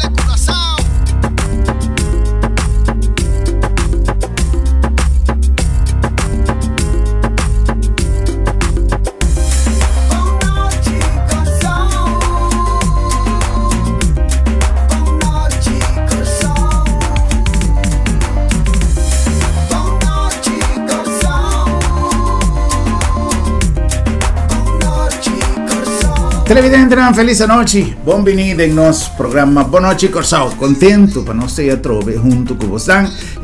telecoração. É Televidente, felice noite. Benvenuti in nostro programma Bonoci Corsao. Contento per nostri trove junto con voi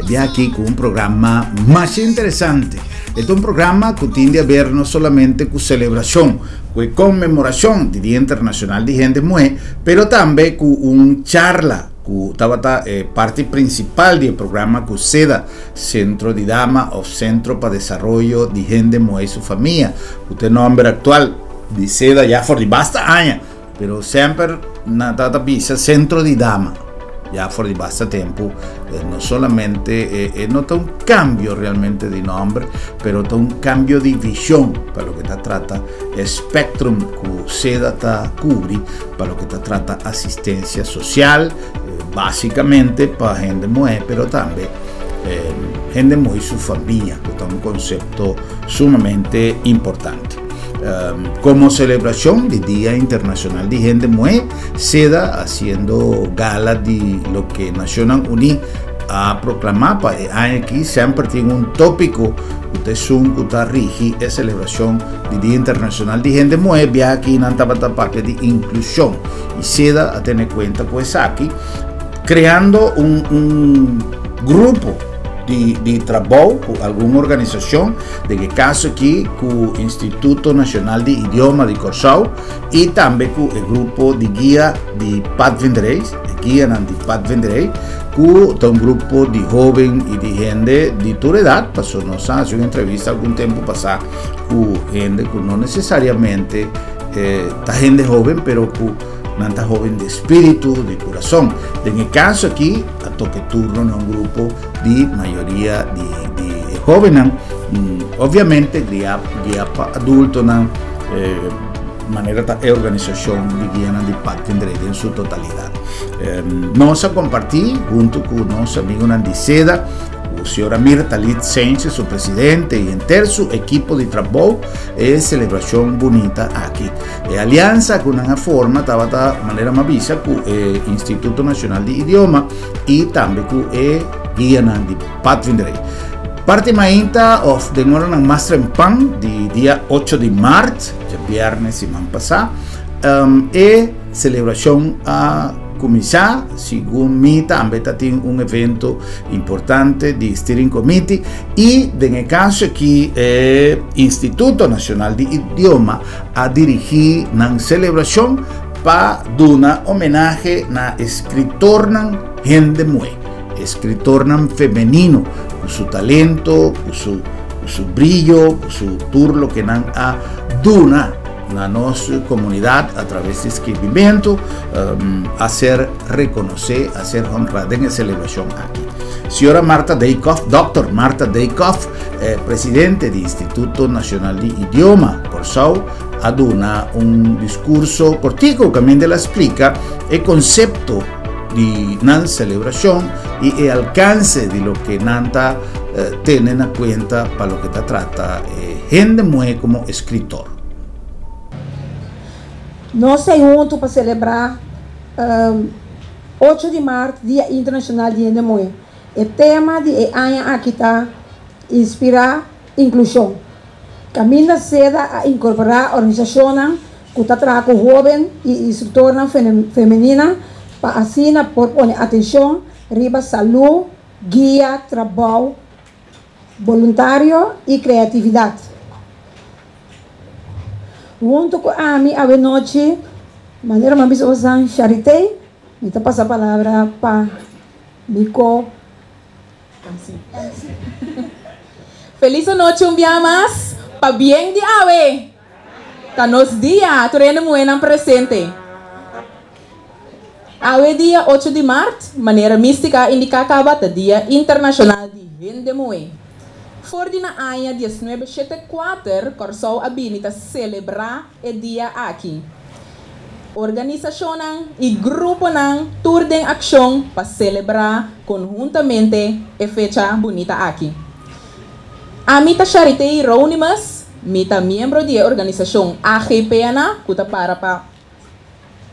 e aquí con un programma más interesante. Este es un programa que tiende a ver no solamente con celebración, con conmemoración del Día Internacional de Gente Mujer, pero también con una charla estaba eh, parte principal del programa que SEDA, Centro de Dama o Centro para Desarrollo de Gente Mujer y su Familia. Usted nombre actual di seda già fuori basta años, però sempre una data vista centro di dama. Ya fuori di basta tempo. Eh, non solamente eh, eh, nota un cambio realmente di nombre però un cambio di visione per lo che ti tratta il spectrum che seda ta cubri per lo che ti tratta assistenza sociale eh, basicamente per gente mujer però anche eh, gente mujer su famiglia che è un concetto sumamente importante Um, como celebración del Día Internacional de Gente Mujer, SEDA haciendo gala de lo que Naciones Unidas ha proclamado. Aquí siempre tiene un tópico que es un rigi es celebración del Día Internacional de Gente Mujer, ya aquí en parte de inclusión. Y SEDA a tener cuenta pues aquí, creando un, un grupo de, de trabalho com alguma organização, de que caso aqui com o Instituto Nacional de Idioma de Corsau e também com o grupo de guia de Pat Vendrei, guia de Pat Vendrei, com um grupo de jovens e de gente de toda idade, passou nos uma entrevista algum tempo passado com gente que não necessariamente eh, gente jovem, pero com nanta joven de espíritu, de corazón. En el caso aquí, a toque turno es un grupo de mayoría de, de jóvenes, mm, obviamente guía, guía adulto, eh, manera de organización de guía de parte en su totalidad. Eh, vamos a compartir junto con nuestro amigo Nandi Seda senhora Mirta Lit Sanchez, su presidente, y entero su equipo de trabajo es celebración bonita aquí. E alianza con una forma, estaba de manera más visa con el Instituto Nacional de Idioma y también con el Guía de Patvindrei. Parte mainta of de hora Master en Pan, de día 8 de marzo, ya viernes y man pasado, um, e celebración a começar, segundo mim, também tem um evento importante de Steering Committee. E, no caso aqui, é Instituto Nacional de Idioma a dirigir na celebração para dar homenagem na escritora gente mulher, escritora feminino, com seu talento, com seu, com seu brilho, com seu turlo que não a duna na nossa comunidade através de escrevimento, um, a ser reconhecer, a ser honrada em celebração aqui. Senhora Marta Deikoff, Dr. Marta Deikoff, eh, presidente do Instituto Nacional de Idioma, Corsau, aduna um discurso cortico que também ela explica o conceito de na celebração e o alcance de lo que Nanta eh, tiene en cuenta para lo que trata eh, gente muy como escritor. Nós juntos para celebrar um, 8 de março, Dia Internacional de Mulher. O tema de ano aqui está inspirar inclusão. Caminha seda a incorporar organizações que está trazendo jovem e instrutora feminina para assim por pôr atenção riba saúde, guia, trabalho voluntário e criatividade junto a mim, a noite, maneira uma vez usando charité, então passa a palavra para Mico. Feliz noite um dia mais, para bem de ave. Tá nos dia, treino muito presente. Ave dia 8 de março, maneira mística indica acaba dia internacional de Vende Moe. Voor die anja 1974, Corsou Abinita celebrar o dia aqui. organização e grupo não tour de ação para celebrar conjuntamente a fecha bonita aqui. A mita charité reunimos, mita membro de organização AGPNA, que para para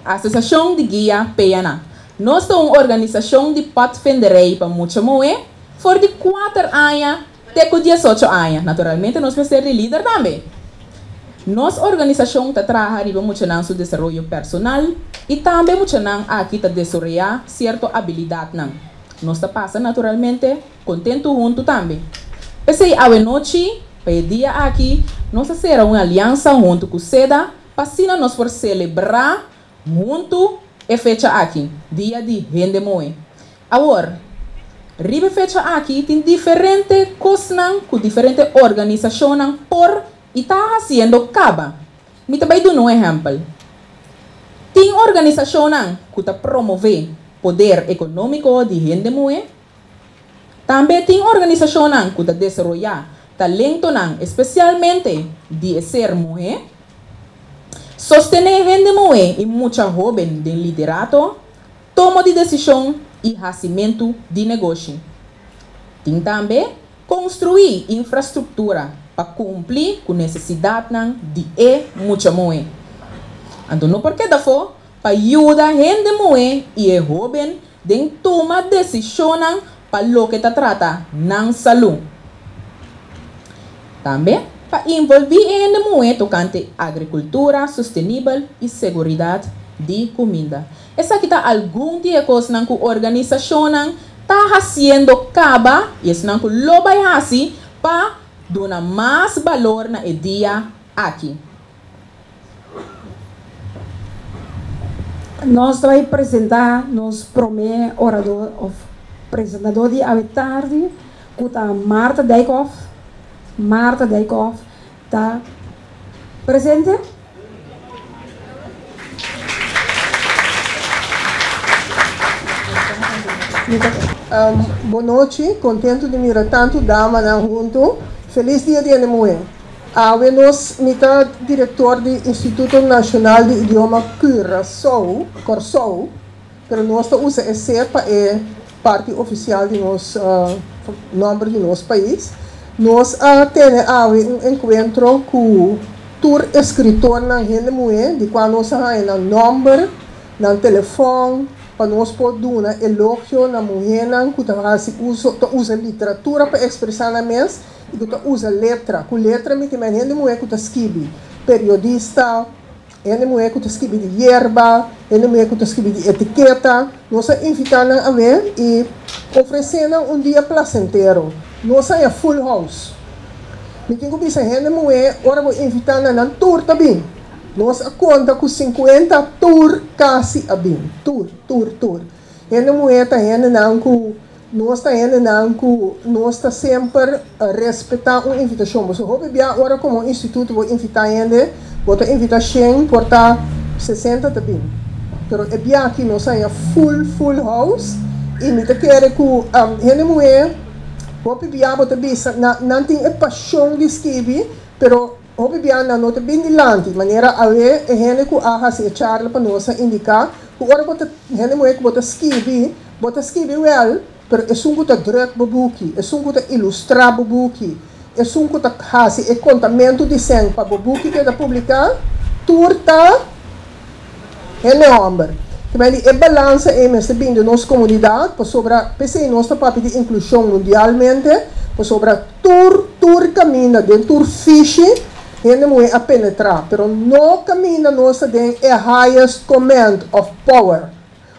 Associação de Guia PNA. Nós somos uma organização de pathfinderei para muito moe, for de 4 anos até 18 anos. Naturalmente, nós precisamos de líder também. Nossa organização está trabalhando muito no seu desenvolvimento personal e também muito aqui está desenvolvendo certa habilidade. Nós passando naturalmente contento junto também. Pensei a noite, para dia aqui, nós será uma aliança junto com SEDA, para assim nós for celebrar junto e fecha aqui, dia de rende. Agora, ribe fecha aqui tem diferentes coisas com diferentes organizações por e está fazendo caba. Me também dou um exemplo. Tem organizações que está promover poder econômico de rende moe. Também tem organizações que está desenvolver talento, especialmente de ser mulher Sostener rende moe e muita jovem de liderato, toma de decisão e nascimento de negócio. Tem também construir infraestrutura para cumprir com necessidade de e muita moe. Então, não porque da for, para ajudar rende moe e é jovem de tomar decisão para o que trata na saúde. Também para envolver em moe tocante agricultura sustentável e segurança de comida. Essa aqui está algum dia coisa que a organização está fazendo caba e isso não lo vai fazer para dar mais valor na dia aqui. Nós vamos apresentar nos primeiro orador, apresentador de a tarde, que Marta Dijkhoff, Marta Dijkhoff está presente? Um, boa noite, contente de mirar tanto dama na junto. Feliz dia de. Ah, nós, mita diretor do Instituto Nacional de Idioma Curaçao, Corsou, pero nós usa esse para é parte oficial de nosso uh, nome de nosso país. Nós uh, temos um encontro com tour escritor na mulher, de qual nós temos um número, um telefone, para nós poder dar elogio na mulher que usa, usa literatura para expressar na mesa e que usa letra. Com letra, me tem gente mulher que escreve periodista, gente mulher que escreve de erva, gente mulher que escreve de etiqueta. Nós invitamos a ver e oferecendo um dia placentero. Nós é full house. Tenho que dizer, gente mulher, agora vou invitar na tour também. Nós conta com 50 tour quase a bem. Tour, tour, tour. Gente mulher está gente não com nós indo não nós está sempre a respeitar uma invitação. Mas eu bem agora como instituto vou invitar ainda, vou invitar 100 por estar 60 também. Mas é bem aqui nós é full full house e me quer que um, gente mulher Hopi biabo te bisa nanti e paixão de escrever, pero hopi biabo na nota bem dilante, maneira a ver e gente que aha se charla para nós indicar, que ora bota gente moe que bota escrever, bota well, pero é um que druk babuki, um que ilustrar babuki, é um que hasi e contamento de sangue para babuki que da publicar, turta, é homem. Quindi balança é mesmo bem de nossa comunidade, para sobre PC nossa papel de inclusão mundialmente, para sobre tur tur caminha dentro tur fish, é a penetrar, pero não caminha nossa dentro é highest command of power.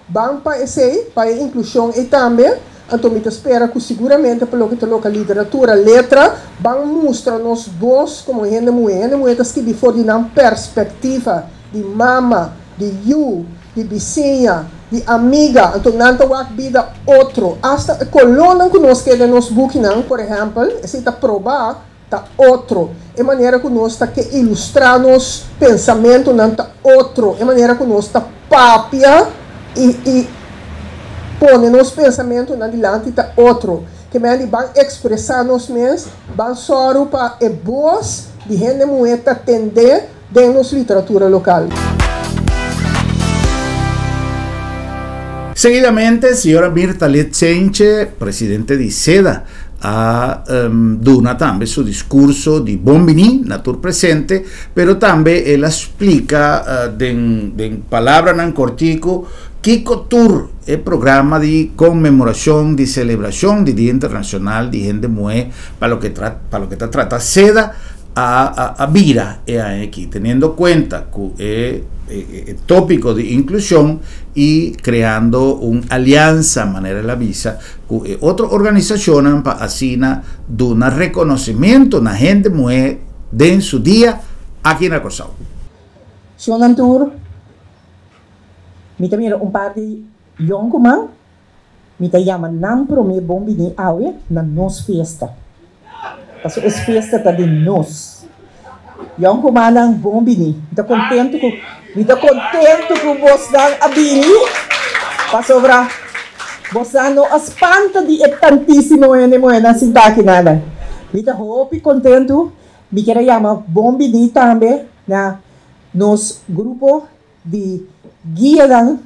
Bang para esse, para a inclusão e também, então me espera que seguramente pelo que a literatura, letra, vão mostrar nos dois como é, não é que fora de perspectiva de mama, de you, de vizinha, de amiga, então não tem vida outro. Hasta coluna que nós queremos book, por exemplo, se está provar, tá outro. É maneira que nós está que ilustrar nos pensamento não tá outro. É maneira que nós está papia e, e põe nos pensamento na diante tá outro. Que me vão expressar nos mesmos, vão só para e boas de gente moeda atender dentro da literatura local. Seguidamente, signora Mirta Leccenche, presidente di SEDA, ha um, dona també su discurso di Bombini, natur presente, però també ella explica uh, den, den palabra nan cortico Kiko Tour è programma di commemorazione, di celebrazione di Dia Internacional di Gente Mue, para lo que, tra, para lo que trata SEDA a, a, a Vira e aquí, teniendo cuenta que es tópico de inclusión y creando una alianza manera la visa con otra organización para asina de un reconocimiento a gente mujer de su día aquí en el Corsao. Shonan Tour, mita mira un par de yonkuman, mita llaman nam pro me bombi ni awe na nos fiesta. Paso es fiesta ta de nos. Yang kumanang bombini. Mita contento ko, mita contento ko boss ng abini. Pasobra. Bossano aspanta di e tantissimo ene mo na sintaki nada. Mita hopi contento. Mi kira yama bombini tambe na nos grupo de guia dan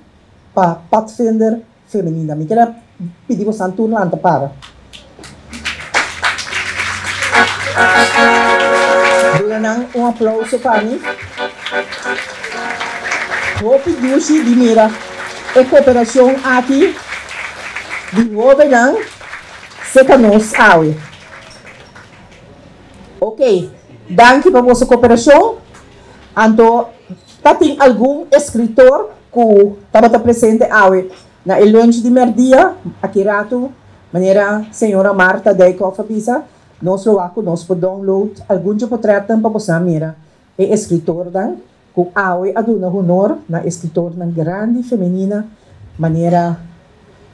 pa Pathfinder feminina. Mi kira pedimos santurno anta para. Doon na um aplauso para mim. Pedir de mira a cooperação aqui de governar secanos awe. Ok, danke para vossa cooperação. Anto, tá tem algum escritor que estava presente awe na lunch de merdia, aqui rato, maneira senhora Marta Deikoff avisa, nós logo nós podemos download algum tipo de tratam para você mira é escritor dan com awe aduna honor na escritor na grande feminina maneira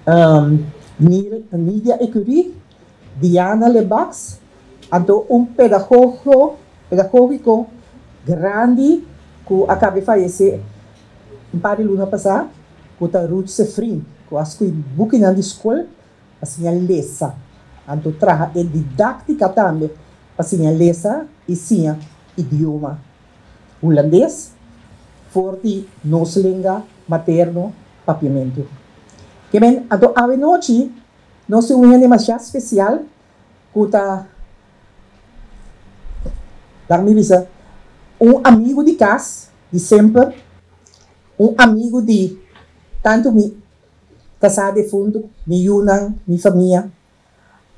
um, Nidia Ecurie Diana Lebax ando um pedagogo pedagógico grande que acaba de falecer um par de luna passada que está Ruth Sefrin que acho que buque na escola assim a lesa Anto traha e didática também para sinalesa e sim idioma holandês, forte nossa língua materno papiamento. Que men, anto ave noite, nós temos uma demasiado especial, kuta dar-me visa, um amigo de casa, de sempre, um amigo de tanto mi casado de fundo, mi yunang, mi família,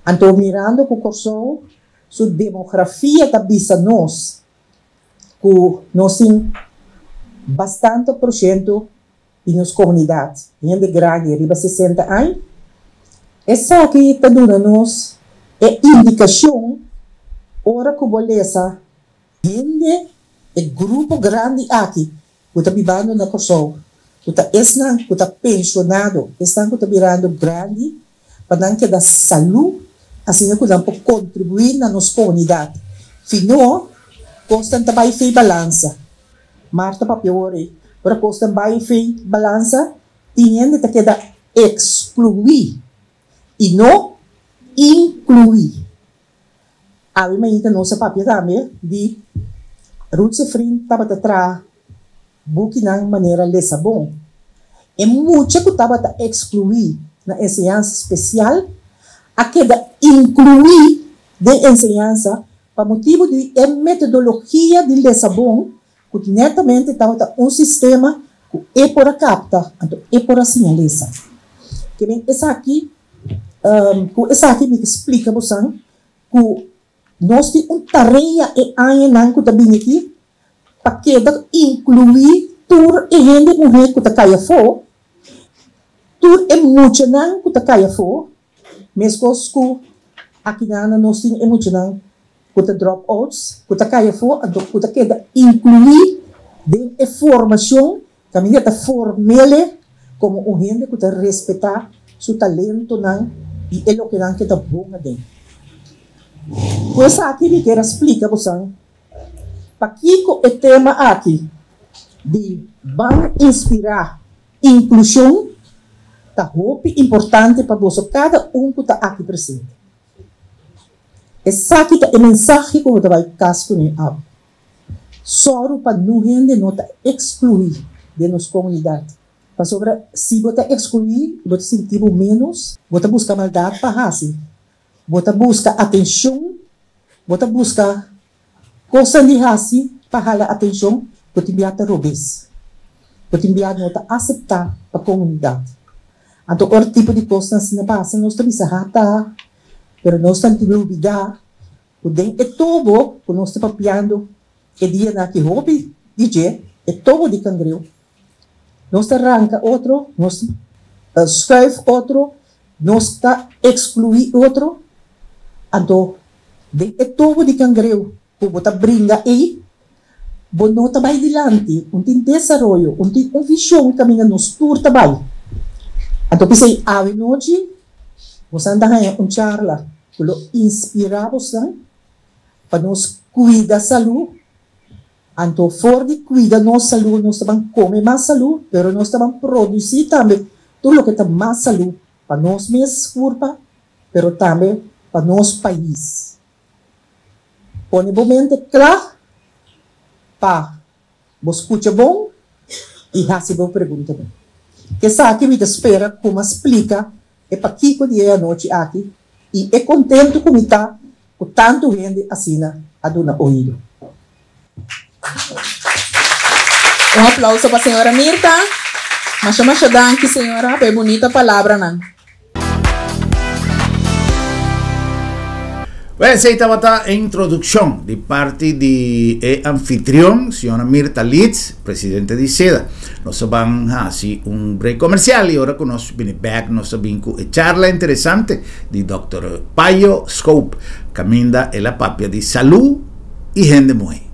Anto mirando com corso su demografia da bisa nós, que nós bastante por cento em nossa comunidade, em de grande, arriba 60 anos. Essa aqui está dando nos é indicação, ora que beleza, gente, é grupo grande aqui, que está vivendo na corso, que está esnan, que está pensionado, que está virando grande, para que da saúde assim que dá para contribuir na nossa comunidade. Fino, constante vai fei balança. Marta papiore, para constante vai fei balança, tinha que da excluir e não incluir. Aí me ainda nossa papia também de Ruth Sefrin estava atrás buki na maneira lesa bom. É muito que estava a excluir na ensinança especial. A queda incluir de enseñanza para motivo de metodologia de Lissabon, que netamente está um sistema que é por a capta, então é por a sinaliza. Que bem, essa aqui, um, essa aqui me explica você que nós temos uma tarefa e aí não que também aqui para que incluir tur e gente mulher que está caia fora, tur é muito não que está caia mesmo que aqui na nós temos emocional kuta dropouts, kuta kaya fo, kuta queda incluir de informação, kami kita formele como um gente kuta respeitar su talento nan e é o que nan kita bunga den. Pois aqui me quero explicar você, para que o tema aqui de van inspirar inclusão tá importante para você cada um que está aqui presente. Essa aqui é a mensagem que você vai casco nem ab. Soro para não rende nota excluir de nossa comunidade. Para sobre, se você excluir, você sentir menos, você busca maldade para assim. Você busca atenção, você busca coisa de assim para a atenção, você enviar robes. Você enviar a aceitar a comunidade. Então, outro tipo de coisa assim, passa, nós estamos a pero nós estamos a obrigar, o den é todo, que nós estamos papiando, é dia na que hobby, DJ, é todo de cangreu. Nós arranca outro, nós uh, schuif outro, nós está excluir outro, então, de é todo de cangreu, que você brinca aí, não está mais adiante, não tem desenvolvimento, não tem uma visão caminhando nos tour também. Então, pensei, a noite, você anda a um charla, para inspirar você, para nos cuidar da saúde, então, fora de cuidar da nossa saúde, nós também comer mais saúde, mas nós também produzir também tudo o que está mais saúde para nós mesmos, curva, mas também para nosso país. Põe momento claro para você escutar bom e receber pergunta bom. Que sabe que me espera como explica é para que dia a noite aqui e é contente como está com tanto gente assina a dona ouvido. Um aplauso para a senhora Mirta. Mas chama danke, senhora, por bonita palavra, não. Bem, essa estava a introdução de parte de eh, anfitrião, senhora Mirta Litz, presidente de SEDA. Nós vamos fazer um break comercial e agora com nós vem back, nós vamos com a charla interessante de Dr. Paio Scope, caminda e la papia de saúde e gente mulher.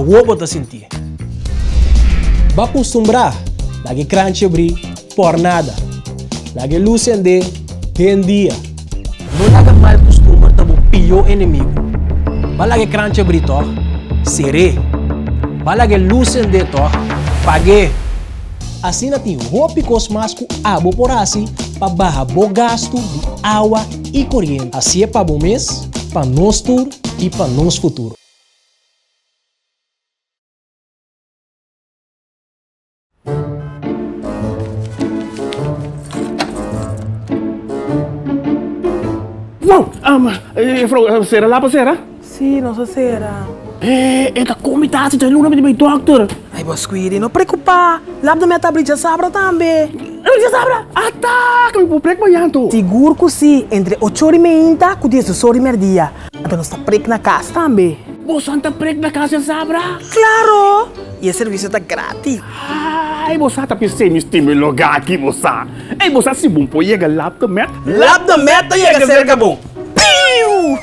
A uovo te sentir. Va acostumbrar, la que crunch abrir por nada. La que luz de en día. No haga mal costumbre, tabo pillo enemigo. Va la que crunch abrir to, seré. Va la que luz de to, pagué. Assim tem roupas mais com água por assim para barrar o gasto de água e corrente. Assim é para o mês, para nós futuro e para nós futuro. Um, eh, vrouw, Sarah, laat Sarah? Sì, non so sera. Eh, esta comitatie tem luna met mijn dokter. Ai, boss, quindi, non preoccupa. Lab me tablica sabra também. Tablica sabra? Ata, kami po prek ba yan to? Siguro que sim, entre 8 horas e meia com 10 horas e meia. Então nós tá prek na casa também. Você tá prek na casa sabra? Claro! E o serviço tá grátis. Ai, você tá pensando em lugar aqui, você. Ei, você se bom pô, chega lab do met? Lab do met, chega cerca bom. Piu!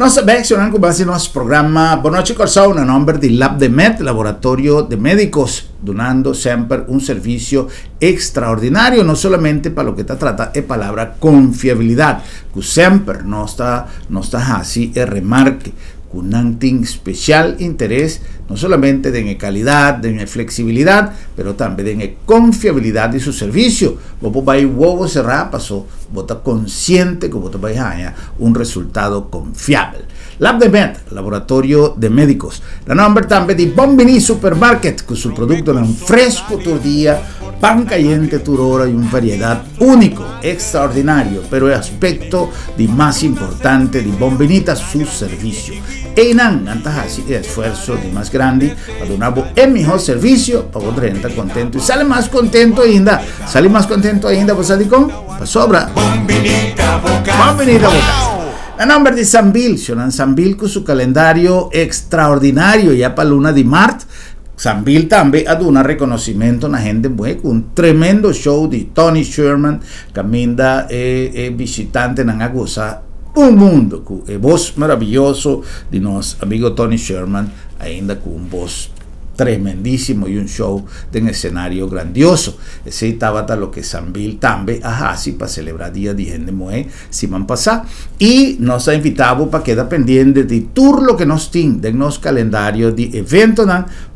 Nós reaccionamos com base programa. Boa Noite Corsão, no nome de Lab de Med, Laboratório de Médicos, donando sempre um serviço extraordinário, não somente para o que está trata, é palavra confiabilidade, que sempre nós está, nós está assim, é remarque, un especial interés no solamente de calidad, de flexibilidad, pero también de confiabilidad de su servicio. Vos vais huevo cerrar, pasó, estás consciente que vos vais a un resultado confiable. Lab de Med, laboratorio de médicos. La nombre también de Bombini Supermarket, con su producto en fresco todo día, pan caliente turora y una variedad único, extraordinario, pero el aspecto de más importante de Bombinita, su servicio. Einan, así el esfuerzo de más grande, para donar el mejor servicio, para poder estar contento y sale más contento ainda, sale más contento ainda, pues sale con, pues sobra. Bombinita boca. Bombinita boca. La nombre de Sambil, Shonan Sambil con su calendario extraordinario ya para luna de Mart. Sambil también ha un reconocimiento a muy con un tremendo show de Tony Sherman, caminda eh, eh, visitante en Agusa. Un mundo con el voz maravilloso de nuestro amigo Tony Sherman, ainda con voz tremendísimo y un show de un escenario grandioso. Ese estaba lo que Sambil también así para celebrar Día de Gente Moe, si man pasa. Y nos ha invitado para quedar pendiente de tour lo que nos tiene de nuestro calendario de evento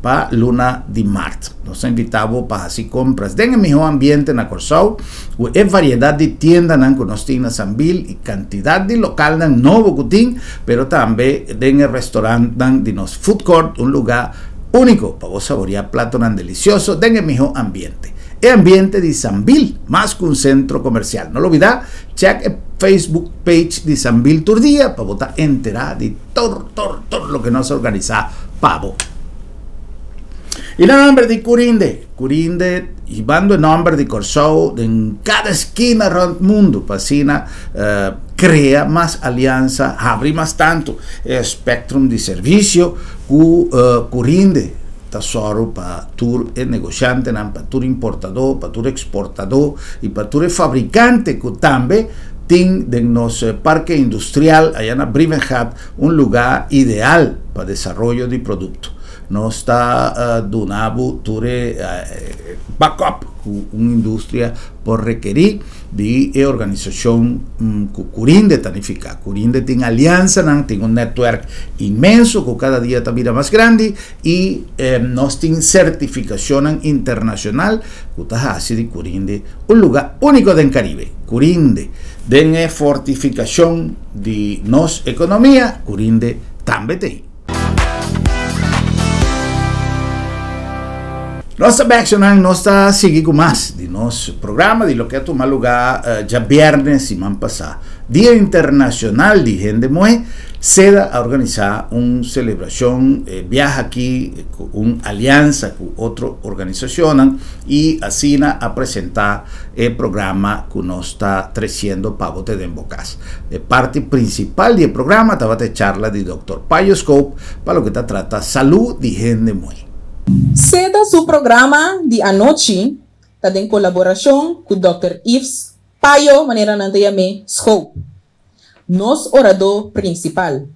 para luna de marzo. Nos ha invitado para así compras de el mejor ambiente en la Corsau, es variedad de tiendas que nos tiene Sambil y cantidad de local en nuevo cutín, pero también en el restaurante de nos food court, un lugar único para vos saborear plato tan delicioso en el mejor ambiente. El ambiente de Sanville, más que un centro comercial. No lo olvidá, check el Facebook page de Sanville Turdía para votar enterar de todo, todo, todo lo que nos organiza Pavo. Y la nombre de Curinde, Curinde, y bando el nombre de Corsou, en cada esquina del mundo, pasina, uh, crea más alianza, abre más tanto el espectro de servicio que uh, Curinde, tesoro para tu negociante, para tu importador, para tu exportador y para tu fabricante que también tiene de nuestro parque industrial allá en Brivenhat un lugar ideal para desarrollo de productos no está uh, donado ture uh, backup una industria por requerir de organización um, Curinde tanifica. Curinde tiene alianza, tiene un network inmenso que cada día está más grande y eh, nos tiene certificación internacional que está así de Curinde, un lugar único del Caribe. Curinde, de fortificación de nos economía, Curinde también Nossa Backsonan nossa seguir com mais de nosso programa, de lo que tomar lugar uh, já viernes, semana passada. Dia Internacional de Gente Moe, seda a organizar uma celebração, eh, viaja aqui com uma aliança com outra organização e assim a apresentar o programa que nós está trazendo para você de Embocas. A parte principal do programa estava a charla de Dr. Payo Scope para o que está trata saúde de gente Moe. Seda su programa de anoche está en colaboración con Dr. Yves Payo, manera nante llame Scope. Nos orador principal.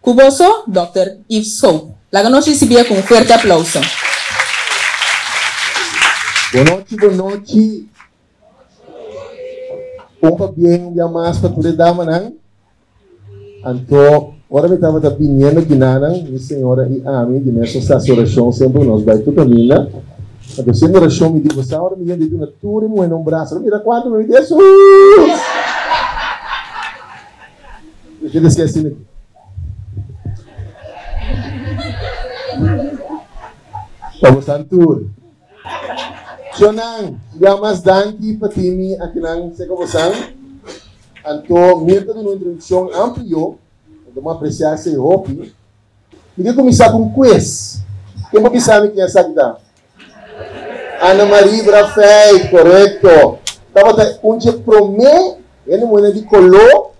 Cuboso, Dr. Yves Scope. La noche se con fuerte aplauso. Boa noite, boa noite. Um bien ya más para tu dama nang. Anto Ora me estava vindo que nada, minha senhora e a mim, de nessa oração sempre nós vai tudo mina. A terceira oração me diz, ora me de uma tura e no braço, mira quanto me diz, Eu queria esquecer aqui. Vamos santur. Sonang, yamas danki patimi akinang sekobosan. Anto, mirta de uma introdução ampla Vamos apreciar esse roupa. Queria começar com um quiz. Quem pode saber quem é essa aqui? Ana Maria Brafei, correto. Estava onde promê, ele moeda de colô,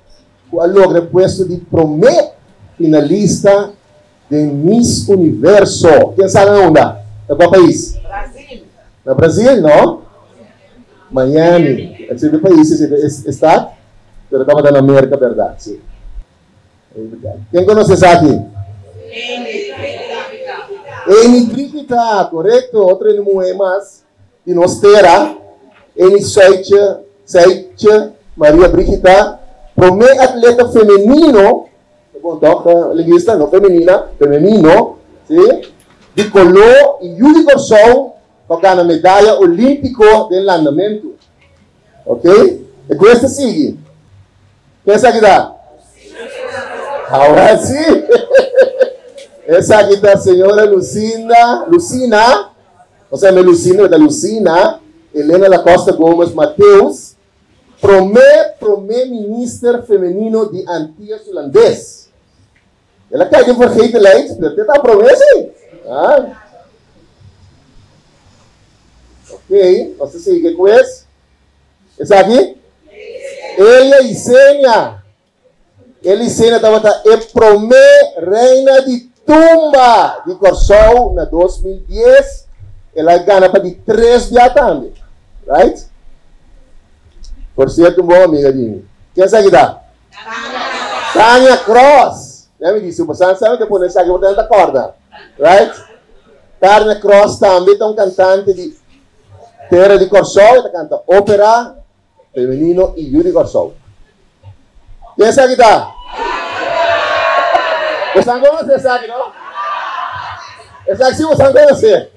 o alogre puesto de promê finalista de Miss Universo. Quem sabe onde? É qual país? Brasil. Na Brasil, não? Miami. Esse é o país, esse estado. Pero estava na América, verdade, sim. ¿Quién conoce esa aquí? Enitricita, correcto. Otro enemigo más. Dinostera. Enisaicha, Saicha, Maria Brigita. Promé atleta femenino. Doctor, lingüista, no femenina, femenino. ¿Sí? De color y Yuli Corsón para ganar medalla olímpico del andamento. ¿Ok? E questa sigue. Quem é dá? Ahora sí. Esa aquí está señora Lucina, Lucina, o sea, me Lucina, da Lucina, Helena da Costa Gomes Mateus, promê minister feminino de Antillas Holandês. Ela quer que vergeten lijst, dat dit al promessa aí. Ah. Ok, você sigue com esse? Esse aqui? Ela e Sênia. Ele Sênia estava e promê reina de tumba de Corsol na 2010. Ela ganha para de três dias também. Right? Por certo, bom amiga de mim. Quem sabe dá? Tânia Cross. Já me disse, você sabe que por essa aqui por dentro da corda. Right? Tânia Cross também é um cantante de Terra de Corsol. Ela canta ópera feminino e Yuri Corsol. Quem sabe dá? Você não conhece essa aqui, não? Essa aqui sim você não conhece.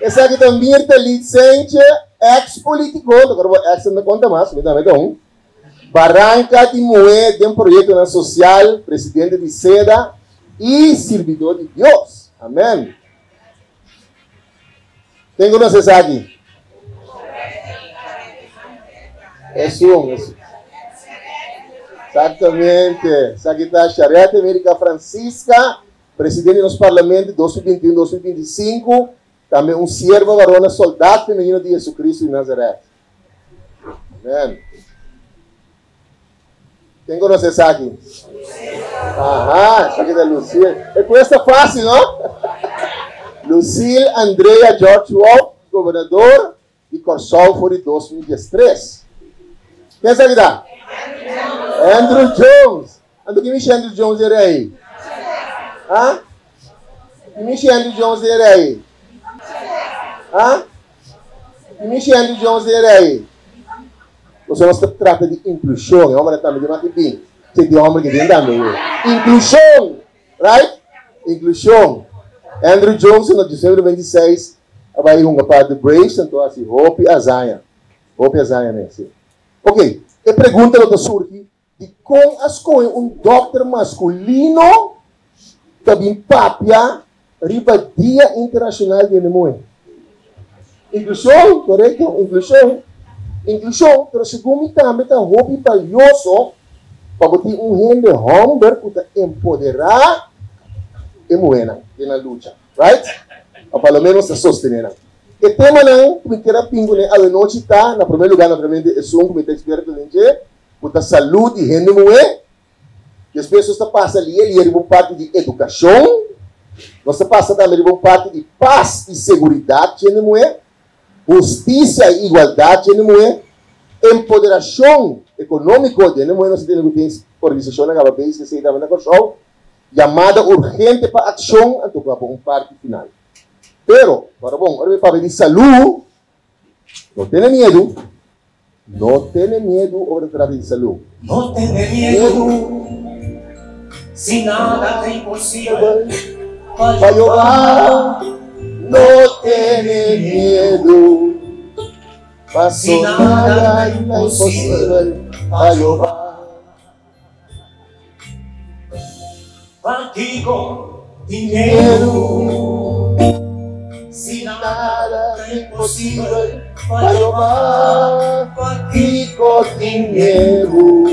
Essa aqui também é licente ex-político, agora ex não conta mais, me dá um. Barranca de Moé, de um projeto na social, presidente de SEDA e servidor de Deus. Amém. Quem conhece essa aqui? É um, é Exatamente. Aqui está a Chariate América Francisca, presidente dos parlamentos 2021-2025, também um servo varona, soldado feminino de Jesus Cristo de Nazaré. Amém. Quem conhece essa aqui? Aham, essa aqui é da Lucille. É com essa fácil, não? Lucille Andrea George Wolf, governador de Corsol, foi de 2013. Quem é aqui dá? Andrew Jones. Ando que me Andrew Jones era aí? Hã? Que me Andrew Jones era aí? Hã? Que me Andrew Jones era aí? Você não se trata de inclusão, é uma também de marketing. Você de homem que tem também. Inclusão, right? Inclusão. Andrew Jones, no dezembro 26, vai uma parte de Braves, então assim, Hope Azaya. Hope Azaya, né? Ok. E pergunta do surge de como as coisas um doctor masculino também papia riba dia internacional de mulher. Inclusão, correto? Inclusão. Inclusão, pero segundo também está hobby valioso para botar um rende homem para empoderar a mulher na luta, right? Ou pelo menos se sostener. E não, porque era pingo né, a noite tá, na primeiro lugar, naturalmente, é um comitê experto de gente, puta saúde e rende mulher. E as pessoas passam ali, ele é uma parte de educação, você passa também uma parte de paz e segurança de mulher, justiça e igualdade de mulher, empoderação econômica de mulher, nós temos que ter organização na país que se chama na Corsol, chamada urgente para ação, então, para um parte final. Pero, para bom, ahora para pedir salud, no tiene miedo, no tiene miedo ahora para pedir salud. No tiene miedo, si nada es imposible, para llorar, no tiene miedo, para si nada imposible, para llorar. contigo dinheiro. Si nada é impossível, vai para roubar com dinheiro.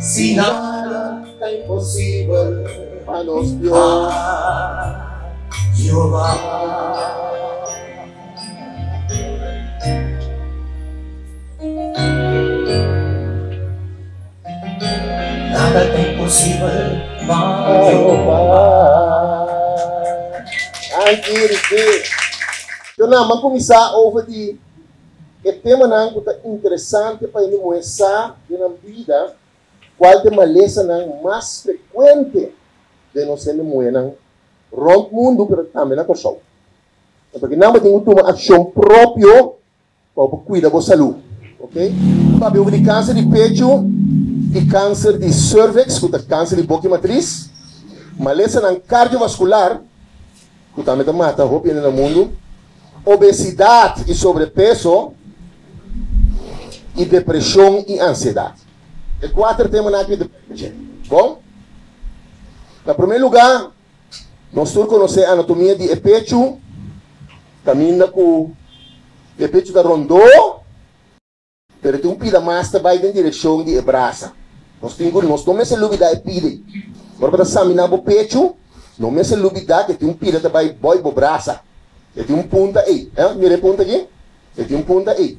Se nada é impossível para Deus. a Jeová. Nada é impossível, mas Jeová. Anjir que Então, vamos começar a ouvir o tema não que é interessante para ele mostrar na vida qual é uma lesson não mais frequente de nós mulher rond o mundo, mas também na pessoa. Porque não tem uma ação própria para cuidar da saúde, ok? Para o câncer de peito e câncer de cervix, que câncer de boca matriz, lesson não cardiovascular, que também mata roupa no mundo, obesidade e sobrepeso, e depressão e ansiedade. é quatro temas de pecho. Bom? Em primeiro lugar, nós temos que conhecer a anatomia de pecho, caminha com o pecho da rondô, pero tem um pida mais vai em direção de braça. Nós temos nós não se lubida é pide. Agora para examinar o pecho, não me se lubida que tem um pida vai boy bo braça. E tem um punta aí, eh? Mire punta aqui. E tem um punta aí.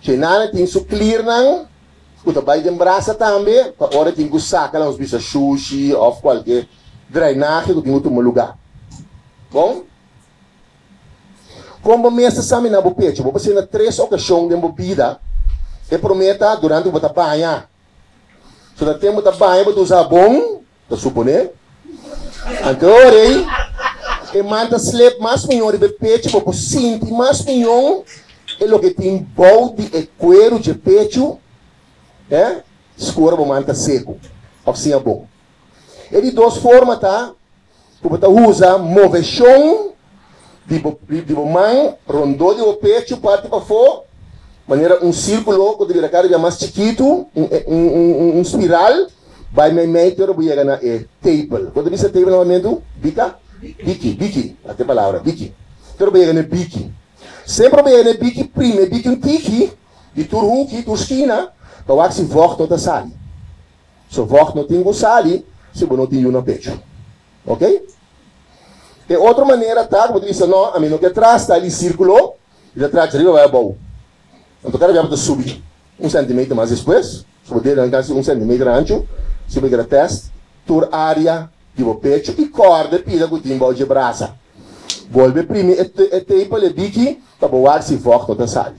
Se nada tem su clear não, o trabalho de braça também, para hora tem que sacar uns bichos sushi ou qualquer drenagem que tem outro lugar. Bom? Como me examina o pecho, vou fazer três ocasiões de bebida e prometa durante o banho. Se o tempo da banho, você usar bom, tá supondo? Agora, e manda sleep mais melhor de pecho, porque sente mais melhor é o que tem balde e cuero de pecho, é? Escura, o manta seco, assim é bom. E de duas formas, tá? Você usa moveção, de mão, rondou de pecho, parte para fora, maneira um círculo deveria cara mais chiquito, um, um, um, um espiral, vai me meter o chegar na é table. Quando diz table novamente, bica, bique, bique, até palavra, bique. Então vai chegar na bique. Sempre vai chegar na bique, prime, bique um tiki, de tur hoek, tur esquina, para o se vocht não sali. Se vocht não tem sali, se não tem uma pecho. Ok? E outra maneira, tá? Como disse, não, a mim não quer atrás, está ali círculo, e atrás de riba vai bom. Então, cara, vai subir um centímetro mais depois, subir um centímetro ancho, subir o teste, tur área de o pecho e corda pila com o timbo de braça. Volve prime e tempo le bichi, para boar se vocht não sali.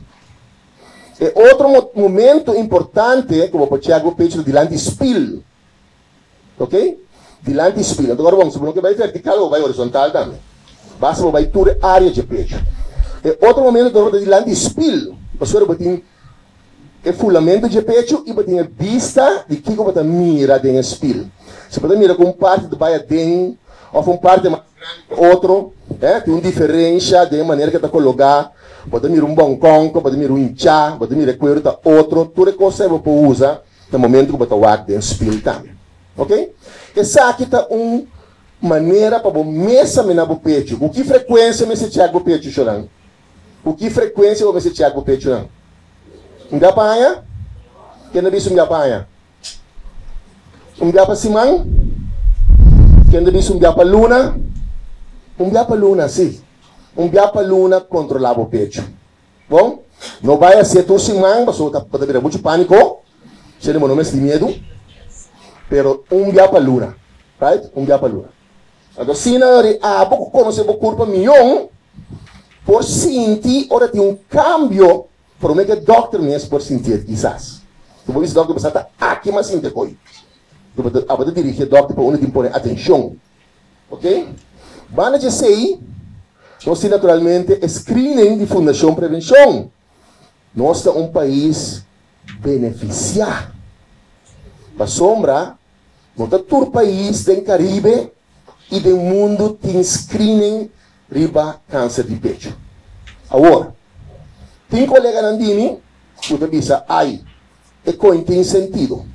E outro mo momento importante, como pode chegar o pecho diante espelho. Ok? Diante espelho. Então, agora vamos, se não vai vertical ou vai horizontal também. Basta vai tur área de pecho. E outro momento, do diante espelho. Pastor, botin é fulamento de pecho e botin a vista de que você mira do espelho. Se você mira com parte do baia dentro, ou com parte mais grande outro, é, tem uma diferença de maneira que está colocado. Pode mirar um bom conco, pode mirar um inchá, pode mirar coelho da outro, tudo que você usa no momento que você vai do espelho também. Ok? Essa aqui está uma maneira para você examinar o pecho. Com que frequência você chega o pecho chorando? O que frequência você chega o pecho não? Um gapanha? Quem não disse um gapanha? Um gapa simang? Quem não disse um gapa luna? Um gapa luna, sim. Um gapa luna controlava o pecho. Bom? Não vai ser tu simang, mas pode haver muito pânico. Se ele não de medo. Pero um gapa luna. Right? Um gapa luna. Então, se não ah, pouco como o corpo milhão, por sentir, ora tem um cambio, por meio o doctor mesmo por sentir, quizás. Tu dizer, doctor, você está aqui, mas sente coi. Tu pode dirigir o doctor para onde que pôr atenção. Ok? Vamos dizer, nós temos naturalmente screening de Fundação Prevenção. Nós somos um país beneficiado. Para sombra, temos todo país do Caribe e do mundo tem screening riba câncer de pecho. Agora, tem colega Nandini, que diz, ai, e coin tem sentido.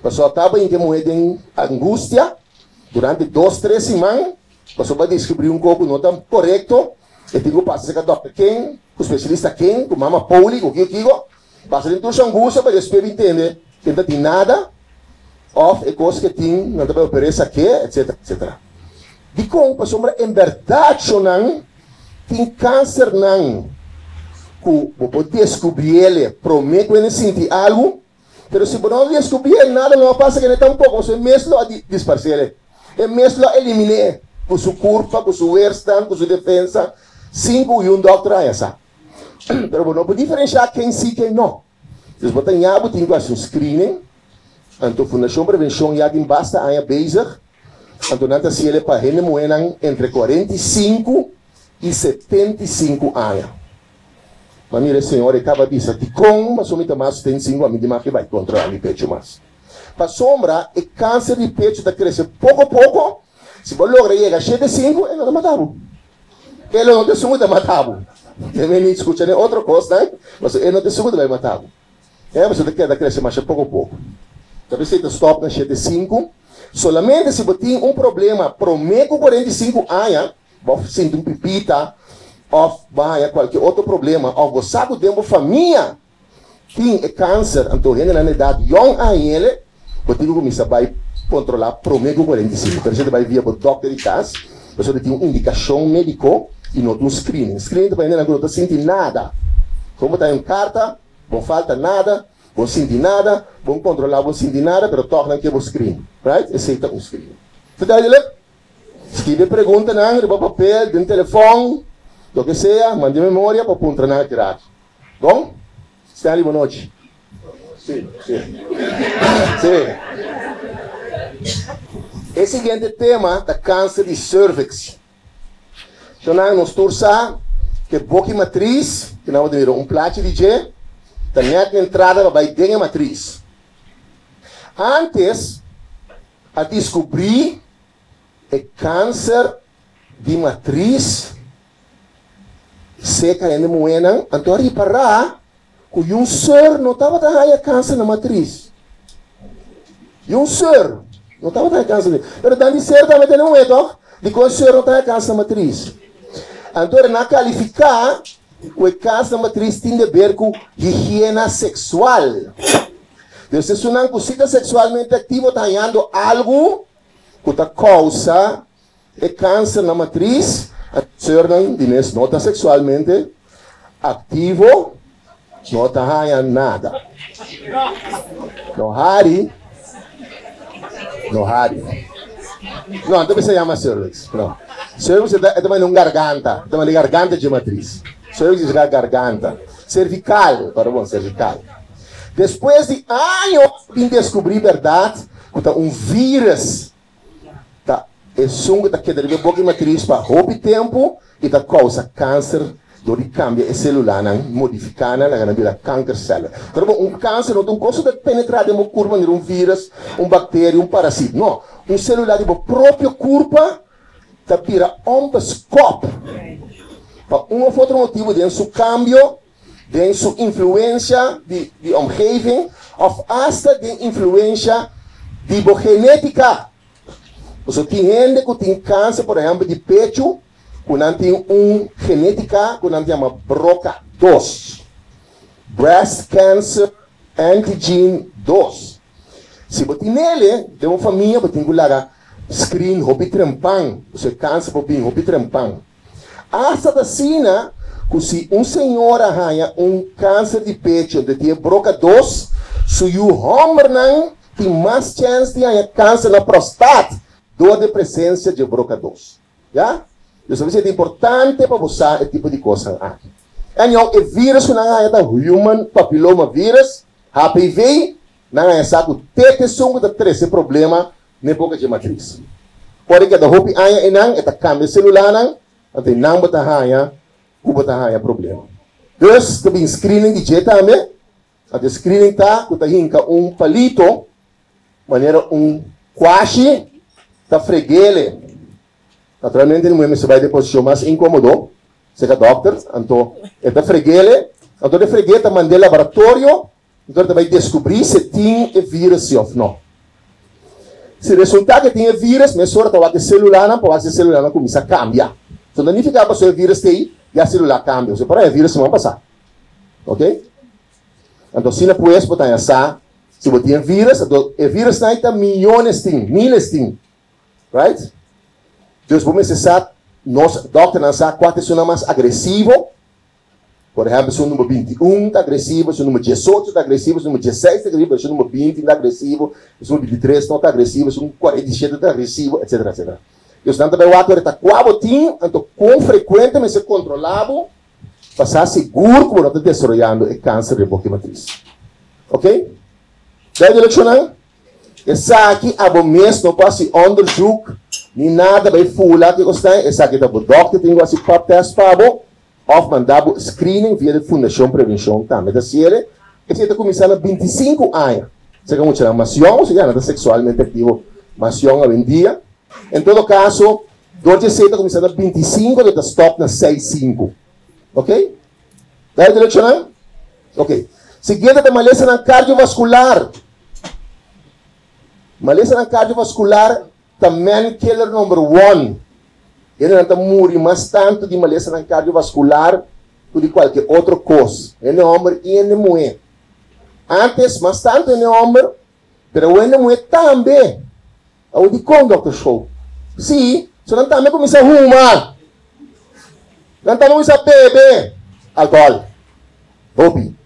A pessoa estava em que morrer de angústia, durante duas, três semanas, a pessoa vai descobrir um pouco não tão correto, e tem que passar com o doctor quem, o especialista quem, com a mama Pauli, com o que eu passa dentro de angústia para depois entender que não tem nada, off, e coisa que tem, não tem operar aqui, etc, etc. Di kong pasombra em verdade não tem câncer não que vou descobrir ele prometo que ele sente algo pero se não descobrir nada não passa que ele está um pouco você mesmo disparcer ele. Mesmo a eliminar com sua curva com sua verstand com sua defesa cinco e um doutor a essa pero não pode diferenciar quem sim quem não se você tem algo tem que fazer um screening então Fundação Prevenção já tem basta a bezig Antonata se ele para gente moenan entre 45 e 75 anos. Mas mire, senhor, acaba de dizer que com mas somita mais tem 5 anos de mais que vai controlar o pecho mais. Para sombra, o câncer de pecho está crescendo pouco a pouco. Se você logra chegar a 7 de 5, ele não matava. Ele não tem de matava. Também nem escuta nem outra coisa? Mas ele não tem de vai matar. É, mas você quer crescer mais pouco a pouco. a receita stop na 75. Solamente se você tem um problema, prometo 45 anos, você sente um pipita, ou vai qualquer outro problema, você sabe que uma família tem câncer, então ainda na idade young a ele, você tem que começar a controlar prometo 45. Por exemplo, vai via o doctor de casa, você tem uma indicação médica e não um screening. Screening também não está sentindo nada. Como está em carta, não falta nada, não sente nada, não controlar, não sente nada, mas torna que é screen. Right? Aceita um screen. Você está aí, Escreve pergunta, não, de papel, um telefone, do que seja, mande memória para apontar na tirada. Bom? Stanley, boa noite. Sim, sim. Sim. O seguinte tema da câncer de cervix. Então, nós torçamos que boca matriz, que não é um plato de G, também a entrada vai dentro da matriz. Antes, a descobrir o câncer de matriz seca em moena, então a reparar que um ser não estava a câncer na matriz. E um ser não estava a câncer. Mas dando ser também tem um medo de que o ser não está câncer na matriz. Então, na qualificar, o câncer na matriz tem a ver com higiene sexual. Então, se você não é sexualmente ativo, está ganhando algo que causa o câncer na matriz, Cernan Dines não está sexualmente ativo, não está ganhando nada. No hari, no hari. Não, também se chama cervix. Não. Cervix é também um garganta, também de garganta de matriz. Cervix é garganta. Cervical, bom, cervical. Depois de anos de descobrir verdade, um vírus é sunga da que boca matriz para roubar tempo e da causa câncer do de cambia a célula não modificar na na vira câncer célula. Então um câncer não um coisa de penetrar de uma curva de um vírus, um bactéria, um parasita. Não, um célula de própria curva da vira um scope. Para um ou outro motivo de seu cambio, de sua influência de, de omgeving, ou hasta de influência de genética. Você tem gente que tem câncer, por exemplo, de pecho, que não tem uma genética que não chama BRCA2. Breast Cancer Antigen 2. Se você tem ele, tem uma família, você tem que lá screen, hopi trempang, você câncer, hopi, hopi trempang. Hasta da sina, que se um senhor arranha um câncer de pecho, de tem BRCA2, se o homem não tem mais chance de arranhar câncer na prostate, dor de presença de broca-2. Já? Isso é importante para você esse tipo de coisa aqui. Então, o vírus que não é human papilloma vírus, HPV, não é saco tete sungo da três problema nem boca de matriz. Pode que da hopi aya inang eta cambio celular nang ante nang bata haya ku bata haya problema. Dus também screening de jeta ame, a screening tá, ku hinka um palito, maneira um quashi ta fregele. Naturalmente, no momento vai deposição mais incômodo, seja doctor, então, esta fregele, então de fregueta mandei laboratório, então vai descobrir se tem vírus ou não. Se resultar que tem vírus, para que celular não pode ser celular começa a cambiar. Então, não significa que o vírus tem e a celular cambia. Se para o vírus não vai passar. Ok? Então, se não pode botar essa, se você tem vírus, então, o vírus não tem milhões de milhares de Right? Dus vamos necessitar, nós, doctor, não sabe qual é o mais agressivo. Por exemplo, se o número 21 está agressivo, se o número 18 está agressivo, se o número 16 está agressivo, se o número 20 está agressivo, se o número 23 não está agressivo, se o número 47 está agressivo, etc, etc. E os tanto também o ato está quase tinha, então com frequência se controlava, passar seguro como não está desenvolvendo o câncer de boca matriz. Ok? Deve eleicionar? Aqui, abo mês, não pode onderzoek, ni nada, vai fula que gostai. Essa aqui, o doctor tem que fazer pop test para abo, of mandar screening via a Fundação Prevenção também da série. Esse está começando a 25 anos. Se como chama mação, se já sexualmente ativo, mação a vendia. Em todo caso, Dorje C está começando a 25, ele está stop na 6,5. Ok? Daí direcionando? Ok. Seguinte, tem maleza na cardiovascular. Malesa ng cardiovascular, man killer number one. Ele não está muri mais tanto de malesa ng cardiovascular do que qualquer outro coisa. Ele é homem e ele é mulher. Antes, mais tanto ele é homem, pero ele é mulher também. Aonde com, Dr. Show? Sim, so não também começa a rumar. Não também começa a beber álcool. Opi.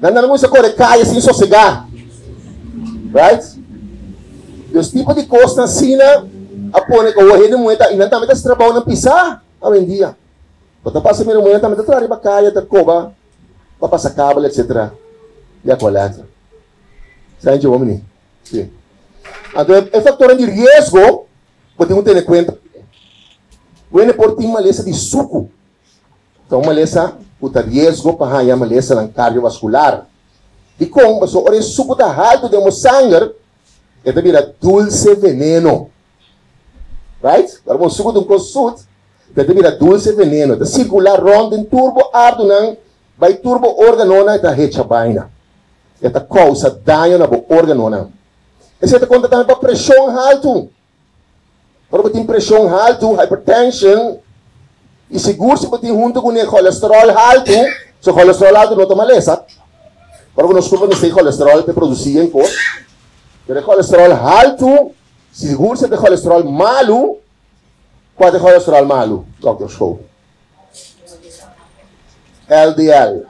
Não também começa a correr sem sossegar. Right? Dos tipos de costa assim, a pôr com o rei de moeda, e não também está trabalhando na pisar, a vendia. Quando passa a moeda, também está trabalhando caia, está coba, para passar cabo, etc. E a coleta. Sabe de homem? Sim. Então, é fator de risco, podemos ter em conta. Bueno, por ti maleza de suco. Então, maleza, puta risco para a maleza ng cardiovascular. E como, so, ore suco da alto de mo sangue, ito vira dulce veneno. Right? Para mo suco de um consult, ito vira dulce veneno. Ito circular rondo em turbo ardo ng, vai turbo organona ito hecha baina. Ito causa dano na bo organona. Esse ito conta também para pressão alto. Para tem pressão alto, hypertension, e seguro se você junto com o colesterol alto, se o colesterol alto não toma lesa, para que nós culpa não sei colesterol que produzia em corpo, pero o colesterol alto, seguro se tem colesterol malo, qual é o colesterol malo, Dr. Show? LDL.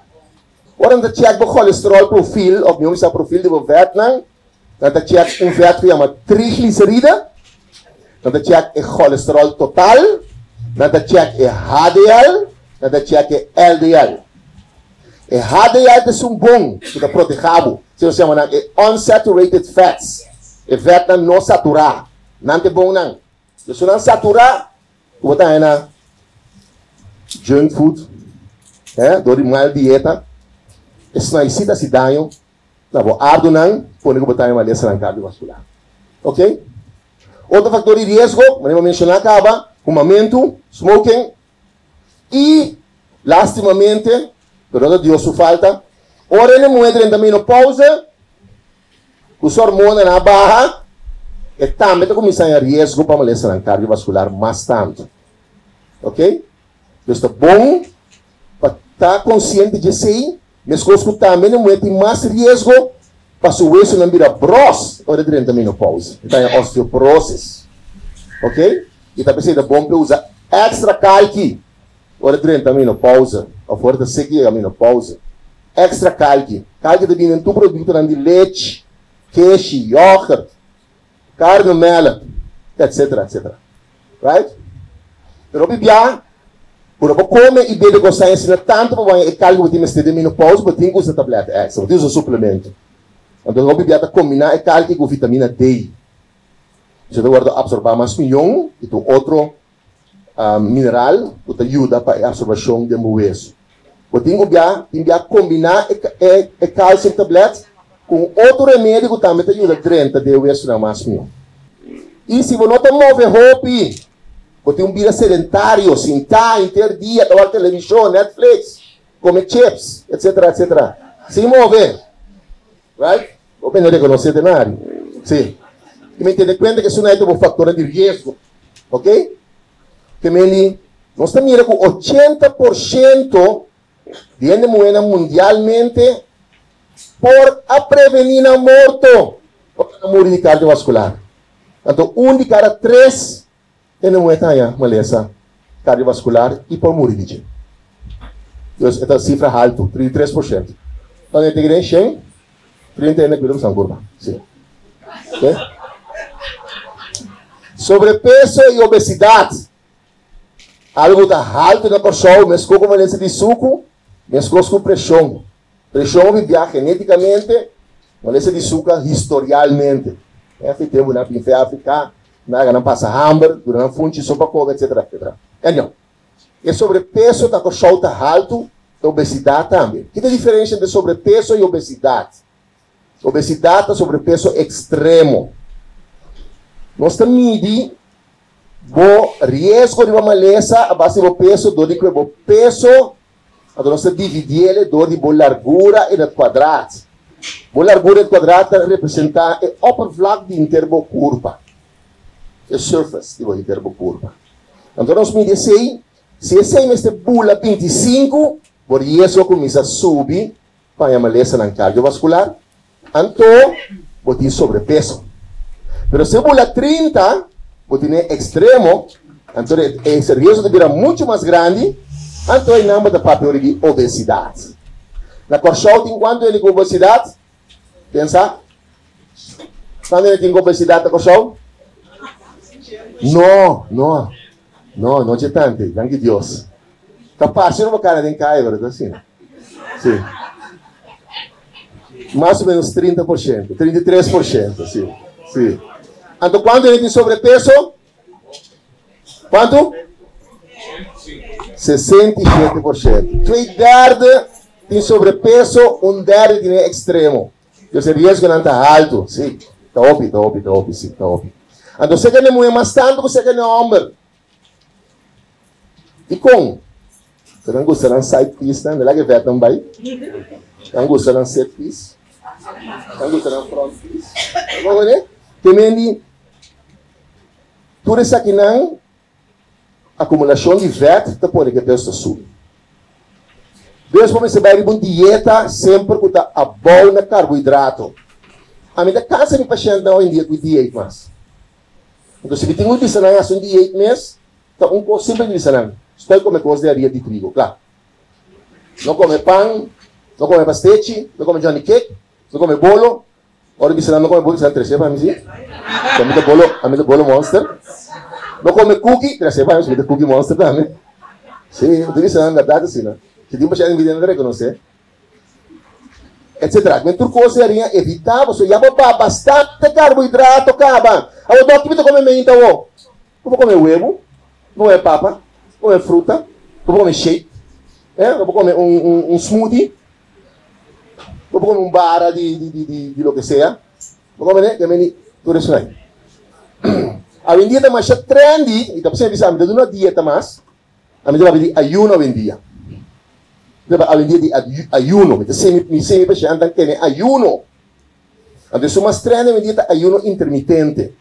Ora, nós check o colesterol profil, of noemen ze profiel die we weten, dan check een vet que chama trigliceride, dan check o colesterol total, dan check o HDL, dan check o LDL. E HDL é um bom para proteger, se você chama de unsaturated fats, e vet não saturar, não é bom não. Se saturar, você está na junk food, é, dor mal dieta, isso não excita se danho, não vou ardo não, pode que botar uma lesão cardiovascular. Ok? Outro fator de risco, eu mencionar acaba, fumamento, smoking. E, lastimamente, pero Deus falta, ora ele muere na menopausa, os hormônios na barra, e também começa a risco para uma lesão cardiovascular mais tanto. Ok? Então, está bom para estar consciente de si, mas que também não tem mais risco para o osso não virar bros ora durante a menopausa. Então, é osteoporose. Ok? E também é bom para usar extra calque ora durante a menopausa, a força sequia a menopausa. Extra vir em tu produto de leite, queijo, iogurte, carne mela, etc, etc. Right? Pero bibia, por não comer e beber com ciência tanto para o calque de ter de menopausa, mas tem que usar tableta extra, tem que usar suplemento. Então, o bibia combinar é calque com vitamina D. Você guarda absorver mais milhão e outro uh, mineral que ajuda para a absorção de moeso. O tem que combinar é, é cálcio tablet com outro remédio que também te ajuda a de oeso na milhão. E se você não move roupa, você um vida sedentário, sentar, inter dia, tomar televisão, Netflix, comer chips, etc, etc. Se move. Right? O bem reconhecer cenário. Sim. E me entende conta que isso não é um fator de risco. Ok? Que me nós estamos com 80% de moeda mundialmente por a prevenir a morte por a morte cardiovascular. Então, um de cada três tem aí, maleza cardiovascular e por morrer Então, essa cifra alta, 33%. Então, gente tem que 30 anos que são curva. Sim. Okay? Sobrepeso e obesidade. Algo da alto na pessoa, mescou com valência de suco, mescou com pressão. Pressão vivia geneticamente, valência de suco historialmente. É, foi tempo na pinfé África, na não passa hamburger, durante funte, sopa coca, etc, etc. Então, e sobrepeso da pessoa está alto, obesidade também. Que é a diferença entre sobrepeso e obesidade? Obesidade, sobrepeso extremo. Nós também o risco de uma maleza a base do peso, do que o peso, a nós dividir ele do de largura e de quadrado. O largura quadrada representa a oppervlak die interbo curva. A surface die interbo curva. Então nós me dizem, se esse é este bula 25, por isso começa a subir para a maleza na cardiovascular, então botar sobrepeso. Pero se bula 30, botar extremo, então esse risco de virar muito mais grande, então é nome da papel de obesidade. Na corchol tem quanto ele com obesidade? Pensa? Quando ele tem obesidade na corchol? Não, não. Não, não tinha tanto. Danke Deus. Capaz, não cara nem cai, verdade? Assim. Sim. Mais ou menos 30%, 33%, sim. Sim. Então, quando ele tem sobrepeso? Quanto? 67%. Três derde tem sobrepeso, um derde tem extremo. Esse risco não está alto, sim. Está óbvio, está óbvio, está óbvio, sim, está óbvio. Então, você quer mulher mais tanto, você quer homem. E com? Você não gosta de side piece? Não é que vai também. Não gosta de set piece. Não gosta de front piece. Vamos ver? Também, tudo isso aqui não acumulação de VAT tá pode que Deus está subir. Deus pode receber uma dieta sempre com a boa na carboidrato. A minha casa de paciente não em dia com dieta mas. Então se tem um disanang asun dieta mês, tá um simples disanang. Estou come coisa de areia de trigo, claro. Não come pão, não come pastete, não come johnny cake, não come bolo. Ora disanang não come bolo, disanang três, para mim sim. Minha bolo, a minha bolo monster. Não come cookie, graças a Deus, me cookie monster também. Sim, utiliza a data assim, né? Se tem bastante vídeo não reconhecer. Etc. Mas tudo coisa seria evitar, você já vai bastante carboidrato, acaba. A o doutor me come menta, ó. Vou comer huevo, vou comer papa, vou comer fruta, vou comer shake, é? vou comer um, um, um smoothie, vou comer um bara de, de, de, de, de lo que seja. Vou comer, né? Tudo isso aí. A dieta mais trendy, então você bisa ambil uma dieta mais, ambil uma ayuno vendia. Diba a dia de ayuno, então semi mi semi pa siya andang kene ayuno. Então isso mais trendy uma dieta ayuno intermitente.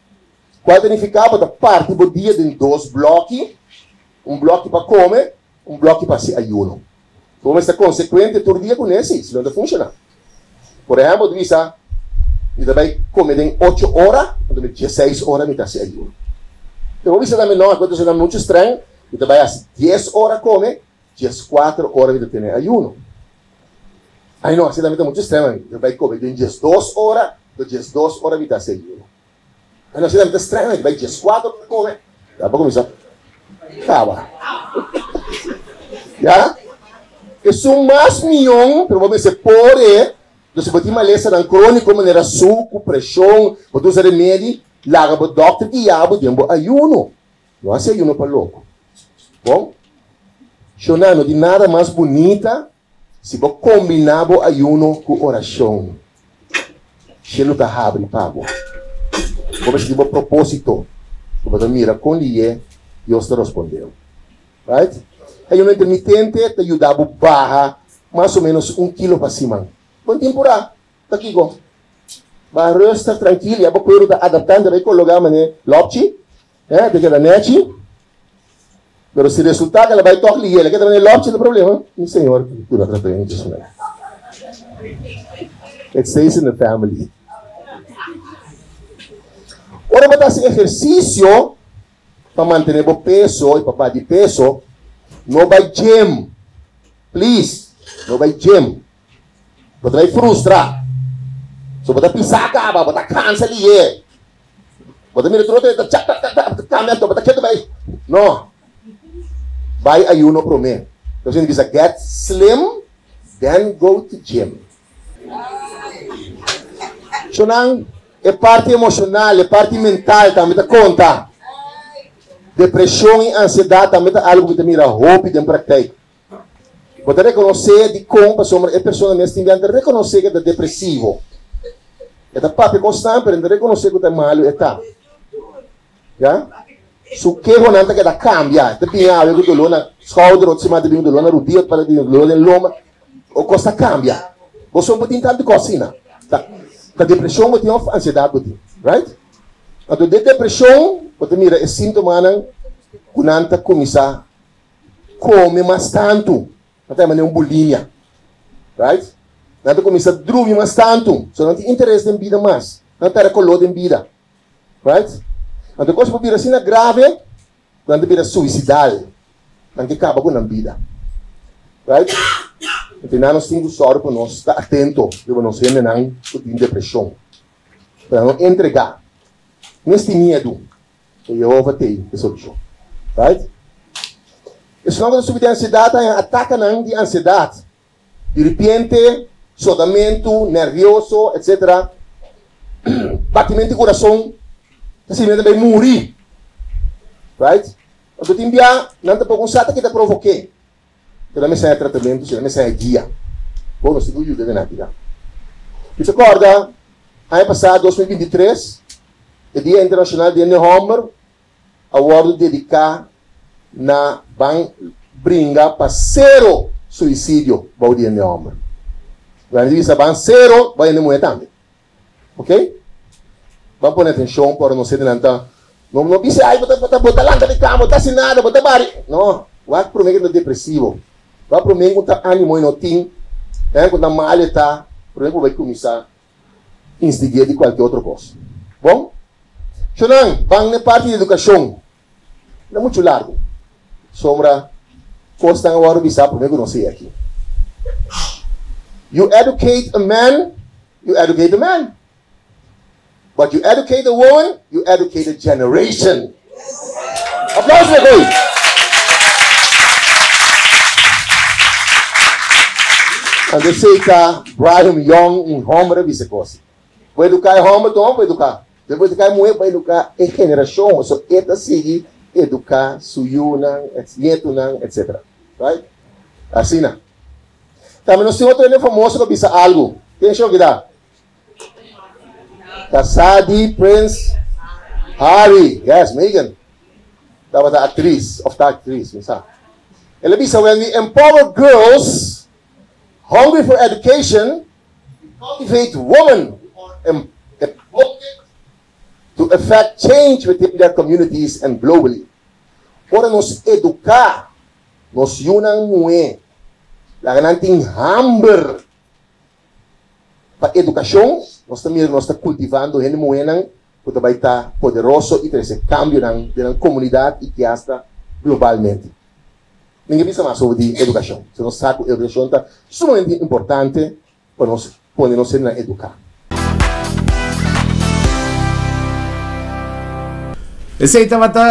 Qual significava da parte do dia em dois blocos, um bloco para comer, um bloco para se ayuno. Como está consequente todo dia com esse, se não funciona. Por exemplo, tu e também comer em 8 horas, então 16 horas me dá se ayuno. Então, bisa também não, quando você dá muito estranho, e também às 10 horas come, 4 horas me tem ayuno. Aí não, assim também está muito estranho, vai comer em 12 horas, então 12 horas dá se ayuno. Aí não, assim também está estranho, vai 4 come, dá para começar. Acaba. Já? É um mais milhão, pero vamos dizer, porém, se você maleza ng crônico, maneira suco, pressão, você usa remédio, laga o doctor que yabo tempo ayuno. Não é ayuno para louco. Bom? Shonano, de nada mais bonita se você combinar o ayuno com oração. Chelo tá abre pago. Como se tiver propósito. Você mira com ele, Deus te respondeu. Right? Ayuno intermitente te ajudava barra mais ou menos um quilo para cima. Bom temporada. Tá aqui, go. Vai resta tranquilo, pwede da adaptando rai con lugar mane lopchi, eh, de que neti. Pero se resulta que ela vai tocar ali, ela quer também lopchi, não problema. O Senhor, tu não trata bem disso, né? It stays in the family. Ora, botar esse exercício para manter o peso e para de peso, não vai gym. Please, não vai gym. Você vai frustrar. So bata pisaka ba bata cancel ye. Bata mira trote ta chak tak tak tak kami to bata keto bay. No. Bay ayuno pro me. Kasi hindi bisa get slim then go to gym. Nang é parte emocional, é parte mental, também tá conta. Depressão e ansiedade também tá algo que te mira roupa de prática. Você reconhecer de como a pessoa mesmo tem que reconhecer que é depressivo. Eta papi constante per riconoscere che è male e ta. Ja? Su che con anta che da cambia, te pia io che lona schouder o cima di lona rudia para di lona loma o costa cambia. Você um pouquinho tanto cocina. Tá. A depressão você tem a ansiedade você, right? Então, de depressão, você mira, é sintoma não, kunanta começar come mais tanto. Até maneira um bulimia, right? Nada começa a dormir mais tanto, só não tem interesse em vida mais, não tem color em vida, right? Então, coisa para vir assim grave, quando vira suicidal, não que acaba com a vida, right? Então, nós temos sorte para nós estar atento, para não ser nem com depressão, para não entregar neste medo que Jeová tem de solução. Right? Nome da subida de ansiedade ataca não de ansiedade. De repente, sodamento, nervioso, etc. Batimento de coração, simplesmente vai morrer. Right? Quando te enviar, não te pode que te provoquei. Que também sai tratamento, que também sai guia. Bom, nós temos ajuda de nada. E se acorda, ano passado, 2023, o Dia Internacional de Homer, award dedicado na bang bringa para zero suicídio para o Dia de Homer. Quando diz bang zero, vai de mulher também. Ok? Vamos pôr atenção para não de nada. Não, não disse, ai, bota, bota, bota lá de cama, bota sem nada, bota bari. Não, vai para o meio depressivo. Vai para o meio que ânimo e não tem. É, quando a malha está, por exemplo, vai começar a instigar de qualquer outra coisa. Bom? Xunang, bang na parte de educação. Não é muito largo. Sombra, costa ng waro bisa, por não sei aqui. You educate a man, you educate a man. But you educate a woman, you educate a generation. Applause for Goy. And they say ka Brian Young in Homer bisa kosi. Vai educar Homer, então vai educar. Depois de cair mulher, vai educar a geração. So, eta sigue educar suyunan, nietunan, etc. Right? Assim, na. Também nós temos outro famoso que bisa algo. Show que dá? Kasadi Prince Harry. Yes, Megan. That was the actress, of the actress. Ela bisa, when we empower girls hungry for education, cultivate women to effect change within their communities and globally. Para nos educar, nos yunang mue, lang nating hamber pa edukasyon, nós também nós está cultivando hen poderoso e esse cambio nang ng comunidade e que hasta globalmente. Ninguém pensa mais sobre educação. Se nós a educação está sumamente importante para nós poder nos educar. Esta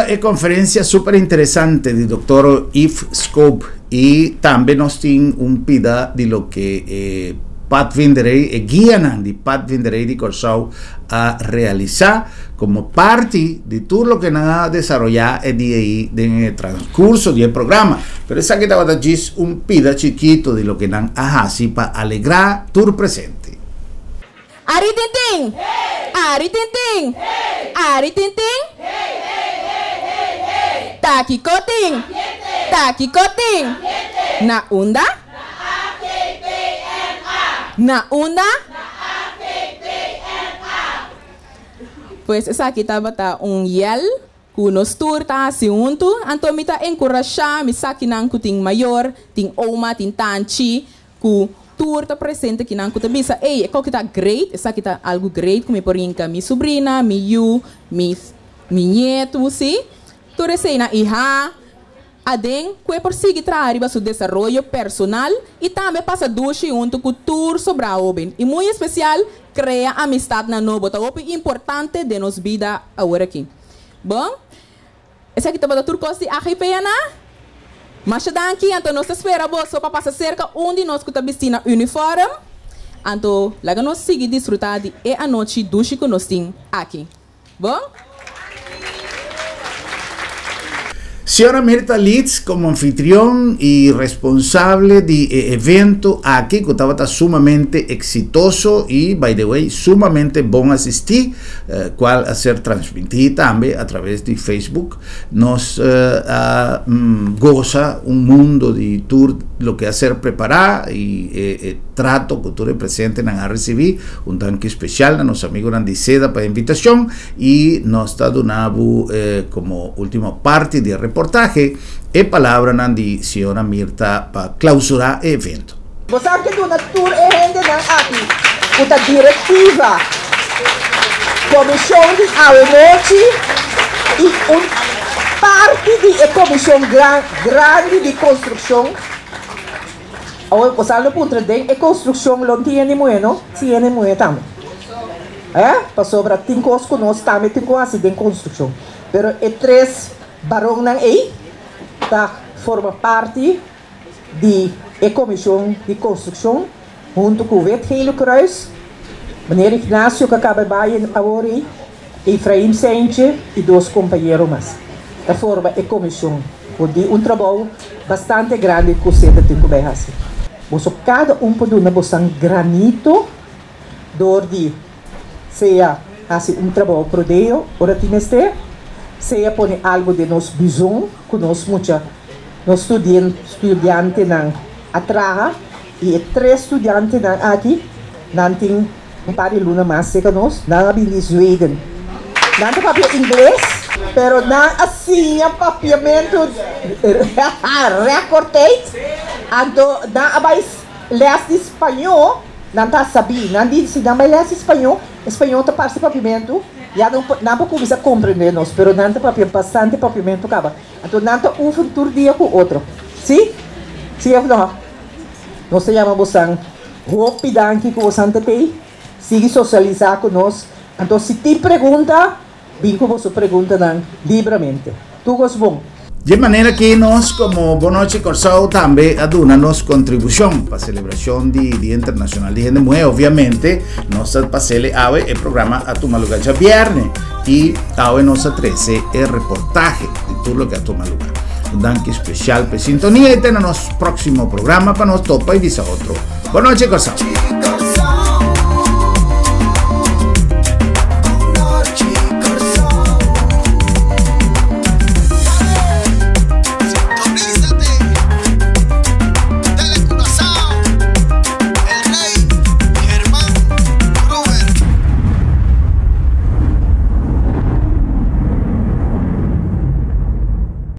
é conferência super interessante do Dr. Yves Scope e também nós temos um pida de lo que eh, Pat Vinderei, e guia de Pat Vinderei de Corsau a realizar como parte de tudo o que nós desarrollar el día ahí de transcurso del programa. Pero esa que es un pida chiquito de lo que nan ahasi para alegrar tu presente. Ari Tinting! Ari Tinting! Ari Tinting! Taki Koting! Taki Koting! Na unda? Na unda? Pues esa kita bata un yel kunos tur ta si untu anto mita encorajar mi saki nang kuting mayor ting oma ting tanchi ku tour tá presente aqui na Kuta Bisa. Ei, qual que tá great? Essa aqui tá algo great, como por inca, minha sobrinha, mi you, mi, mi neto, sim? Tour esse na iha, adem, que por seguir trazer seu desenvolvimento personal e também passa duche junto com tour sobre a oben. E muito especial, cria amistade na novo. Tá importante de nos vida agora aqui. Bom, esse aqui tá para tour costi a na? Mas daqui, então nós esperamos só para passar cerca onde nós que vestir uniforme. Então, lá nós seguir desfrutar de a noite que nós temos aqui. Bom? Señora Mirta Litz, como anfitrión y responsable del eh, evento aquí, que estaba sumamente exitoso y, by the way, sumamente bom asistir, eh, a ser transmitido también a través de Facebook, nos eh, mm, goza un mundo de tour lo que hacer preparar y eh, eh, trato que tú representes a recibir un tanque especial a nuestros amigos de Seda para invitación y nos está donando eh, como última parte del reportaje e palabra Nandi señora Mirta para clausurar el evento. Você que do tour é rende na aqui. Puta diretiva. Comissão de noite e um parte de comissão gran, grande de construção. Ou você não pode dizer, é construção não tem muito, não? Tem muito também. É? Para sobra, tem coisas que nós também tem coisas de construção. Pero é três barões aí, tá? Forma parte de a comissão de construção, junto com o Wethele Kruis, meneer Ignacio que acaba de agora, Efraim Sente e dois companheiros mais. Da forma a comissão, onde um trabalho bastante grande que você tem que fazer. Você cada um pode dar um granito, dor de seja assim um trabalho para Deus, ora tineste, seja pôr algo de nós visão, que nós muita nós estudante, estudante não atraja e três estudantes aqui não tem um par de luna mais que nós, não habilis Sweden. Não tem papel inglês, pero não assim a papiamento recortei, ando não abais lês de espanhol, não tá sabendo, não diz se não vai lês espanhol, espanhol tá parte papiamento, já não não para começar a compreender nós, pero não tá papel bastante papiamento acaba. Então não tá um futuro dia com outro. Sim? Sim, não. Nós chamamos Bosan. Rapidão que você tem. Sigue socializar conosco. Então, se tem pergunta, vem com você pergunta não, livremente. Tudo é bom. De maneira que nós, como Boa Noite Corsao, também adunamos contribuição para a celebração do Dia Internacional de Gente Mulher. Obviamente, nós passamos a o programa a tomar lugar já viernes e a nós 13 é reportaje de tudo que a tomar lugar. Un danke especial per sintonia e no próximo programa para nos topa e visa outro. Boa noite, Corsao.